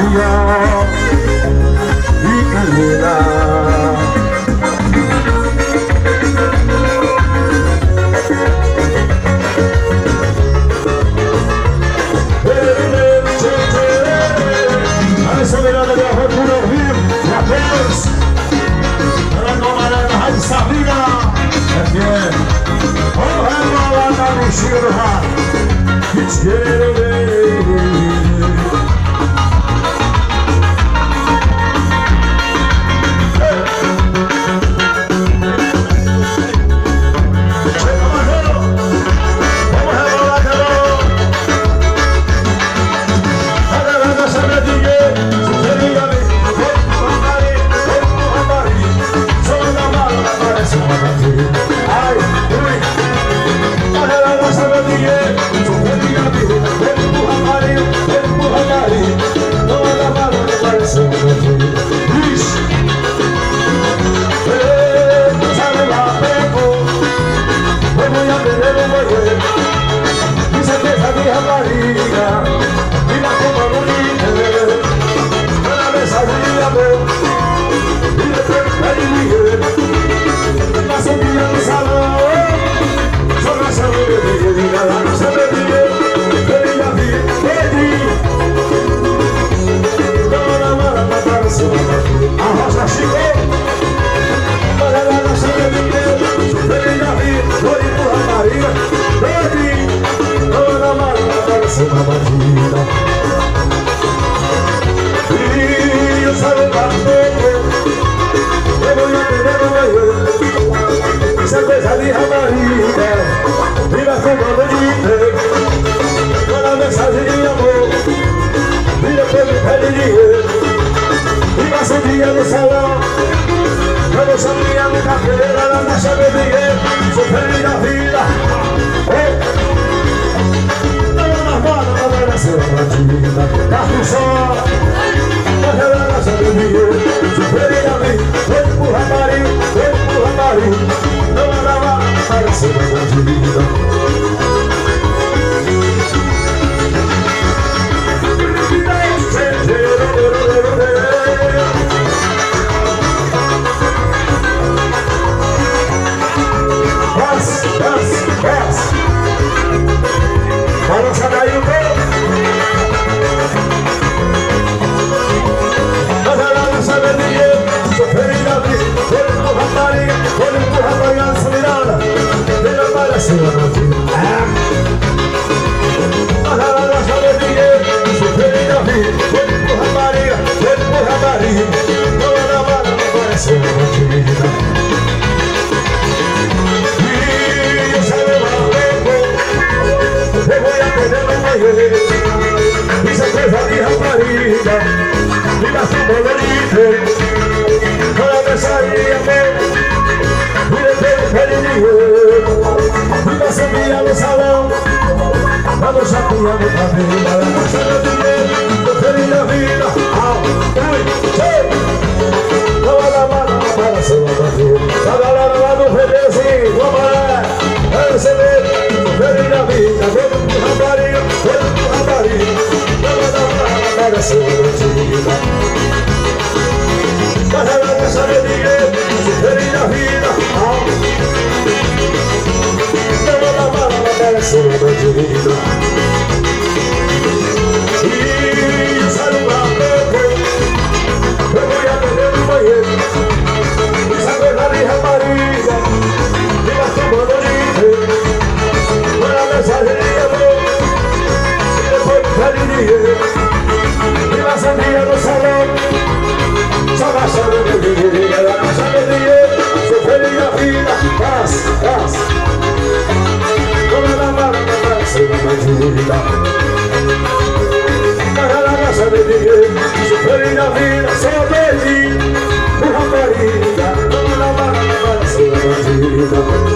India, Italy. Yeah. Maria. আমার seu ladinho da Carlos Só, a relaxa do dinheiro, yeah, yeah. carrega sua vida. Carrega essa alegria, feliz da vida. Não da bala, carrega sua bandida the